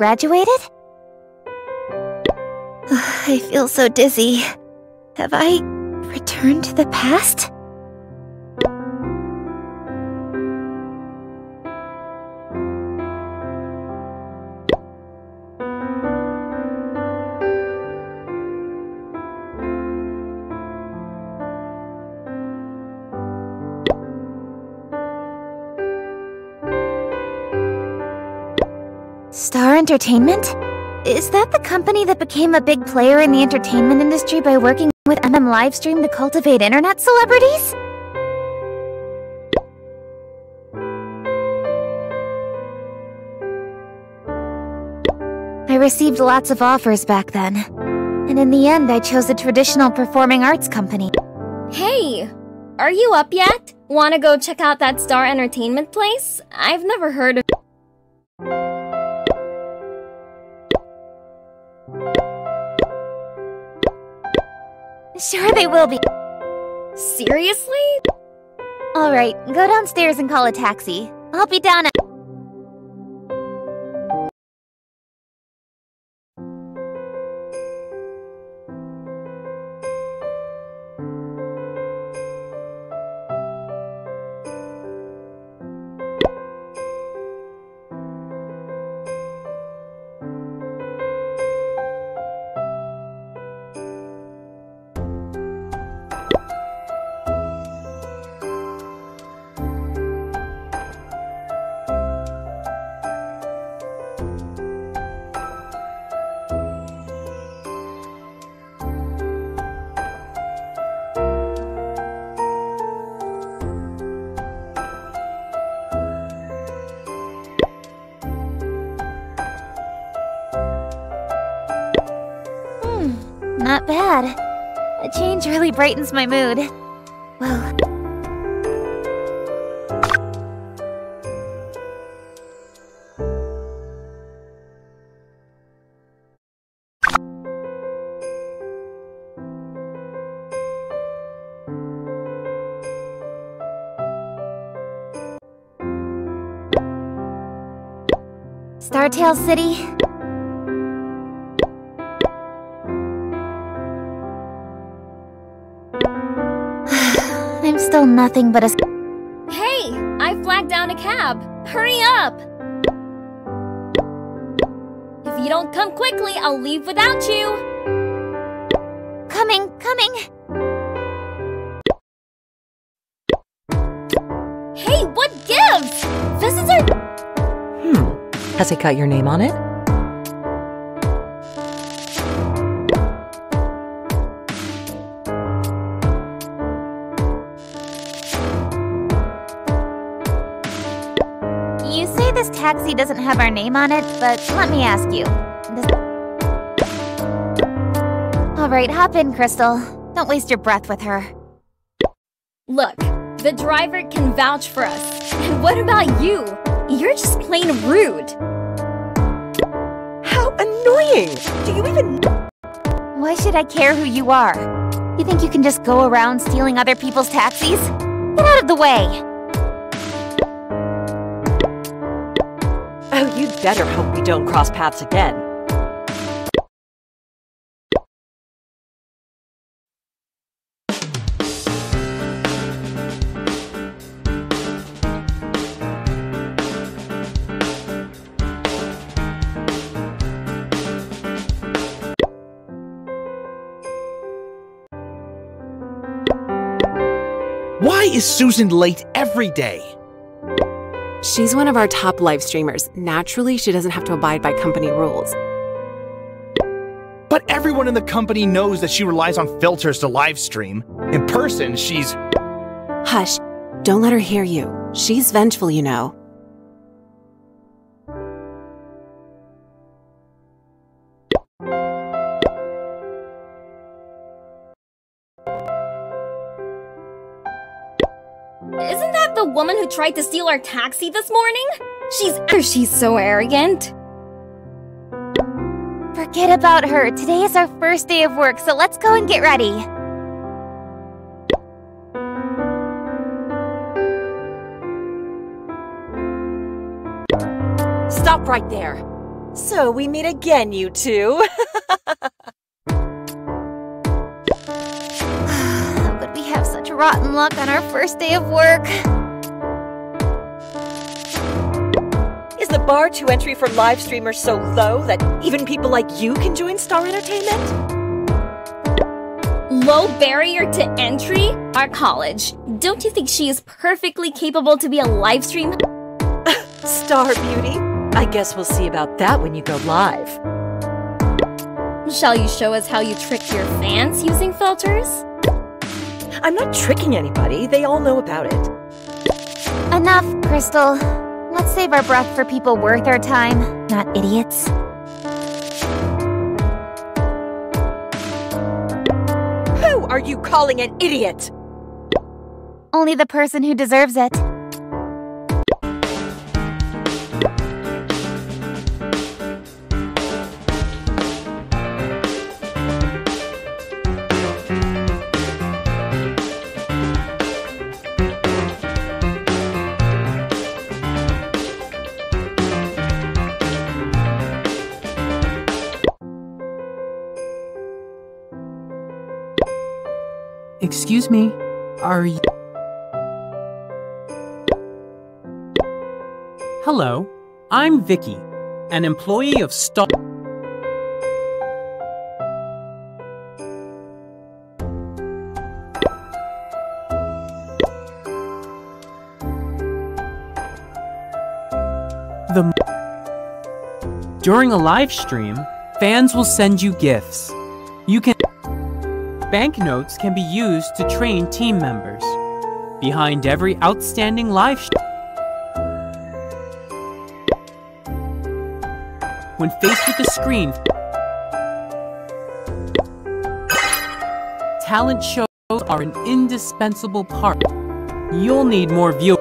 graduated? I feel so dizzy. Have I returned to the past? Entertainment? Is that the company that became a big player in the entertainment industry by working with MM Livestream to cultivate internet celebrities? I received lots of offers back then. And in the end, I chose a traditional performing arts company. Hey! Are you up yet? Wanna go check out that Star Entertainment place? I've never heard of- Sure they will be. Seriously? Alright, go downstairs and call a taxi. I'll be down at- not bad. A change really brightens my mood. Well, StarTale City? Still nothing but a. Hey! I flagged down a cab! Hurry up! If you don't come quickly, I'll leave without you! Coming, coming! Hey, what gives? Visitor- Hmm. Has it got your name on it? Say this taxi doesn't have our name on it, but let me ask you. Does... Alright, hop in, Crystal. Don't waste your breath with her. Look, the driver can vouch for us. And what about you? You're just plain rude. How annoying! Do you even Why should I care who you are? You think you can just go around stealing other people's taxis? Get out of the way! Oh, you'd better hope we don't cross paths again. Why is Susan late every day? She's one of our top live streamers. Naturally, she doesn't have to abide by company rules. But everyone in the company knows that she relies on filters to live stream. In person, she's. Hush. Don't let her hear you. She's vengeful, you know. Isn't that the woman who tried to steal our taxi this morning? She's er, she's so arrogant. Forget about her. Today is our first day of work, so let's go and get ready. Stop right there! So we meet again, you two. But we have such rotten luck on our first day of work. Bar to entry for live streamers so low that even people like you can join Star Entertainment? Low barrier to entry? Our college. Don't you think she is perfectly capable to be a live stream? Star Beauty? I guess we'll see about that when you go live. Shall you show us how you trick your fans using filters? I'm not tricking anybody, they all know about it. Enough, Crystal. Save our breath for people worth our time, not idiots. Who are you calling an idiot? Only the person who deserves it. Excuse me, are you. Hello, I'm Vicky, an employee of Star. The During a live stream, fans will send you gifts. You can Banknotes can be used to train team members. Behind every outstanding live sh- When faced with the screen, talent shows are an indispensable part. You'll need more viewers.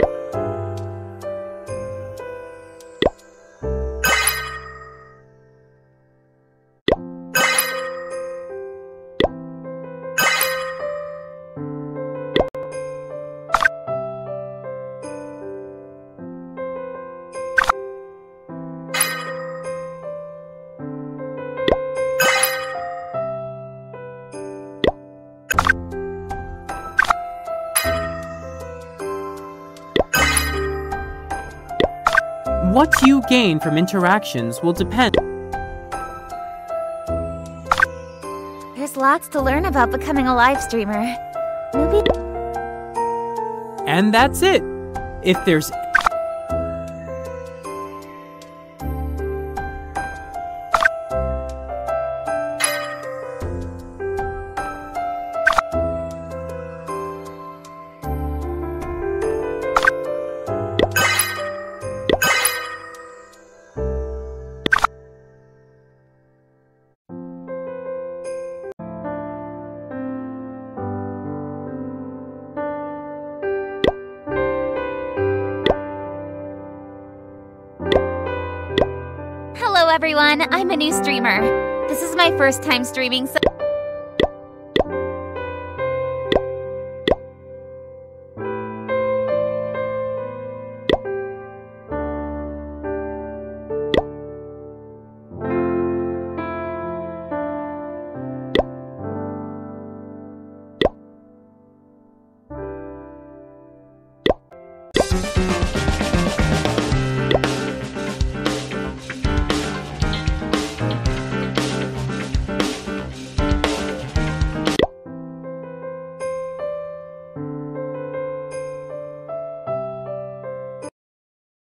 What you gain from interactions will depend. There's lots to learn about becoming a live streamer. Maybe And that's it. If there's everyone, I'm a new streamer. This is my first time streaming, so... We'll be right back.